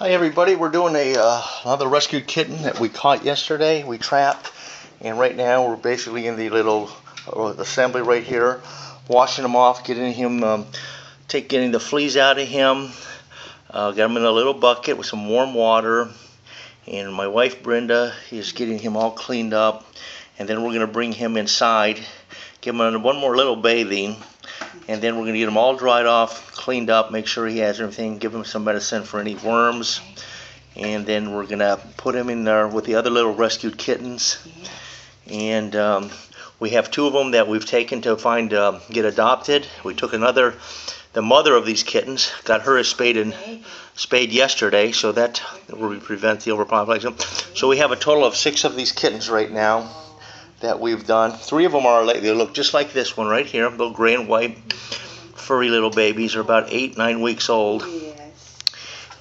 Hi everybody, we're doing a uh, another rescued kitten that we caught yesterday. We trapped, and right now we're basically in the little uh, assembly right here, washing him off, getting him, um, take getting the fleas out of him. Uh, got him in a little bucket with some warm water, and my wife Brenda is getting him all cleaned up, and then we're gonna bring him inside, give him one more little bathing, and then we're gonna get him all dried off, cleaned up, make sure he has everything, give him some medicine for any worms, and then we're gonna put him in there with the other little rescued kittens, and um, we have two of them that we've taken to find uh, get adopted. We took another, the mother of these kittens, got her spayed and spayed yesterday, so that will prevent the overpopulation. So we have a total of six of these kittens right now that we've done. Three of them are late. they look just like this one right here, little gray and white, furry little babies. Are about eight, nine weeks old. Yes.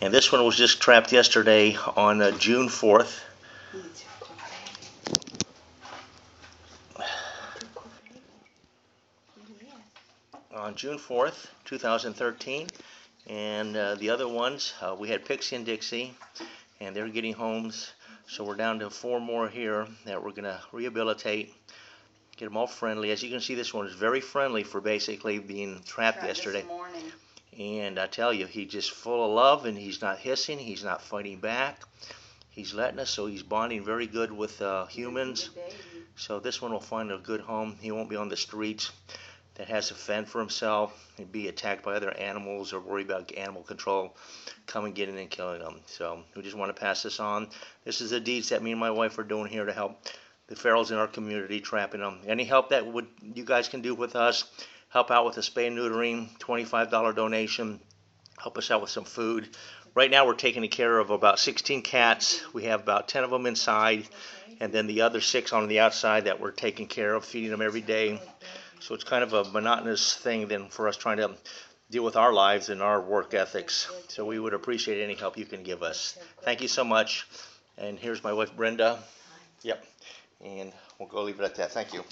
And this one was just trapped yesterday on uh, June 4th. On June 4th, 2013. And uh, the other ones, uh, we had Pixie and Dixie, and they're getting homes. So we're down to four more here that we're going to rehabilitate, get them all friendly. As you can see, this one is very friendly for basically being trapped Tried yesterday. And I tell you, he's just full of love and he's not hissing, he's not fighting back. He's letting us, so he's bonding very good with uh, humans. So this one will find a good home. He won't be on the streets that has to fend for himself and be attacked by other animals or worry about animal control coming, getting and killing them. So we just want to pass this on. This is the deeds that me and my wife are doing here to help the ferals in our community, trapping them. Any help that would you guys can do with us, help out with the spay and neutering, $25 donation, help us out with some food. Right now we're taking care of about 16 cats. We have about 10 of them inside, and then the other six on the outside that we're taking care of, feeding them every day. So it's kind of a monotonous thing then for us trying to deal with our lives and our work ethics. So we would appreciate any help you can give us. Thank you so much. And here's my wife Brenda. Yep. And we'll go leave it at that. Thank you.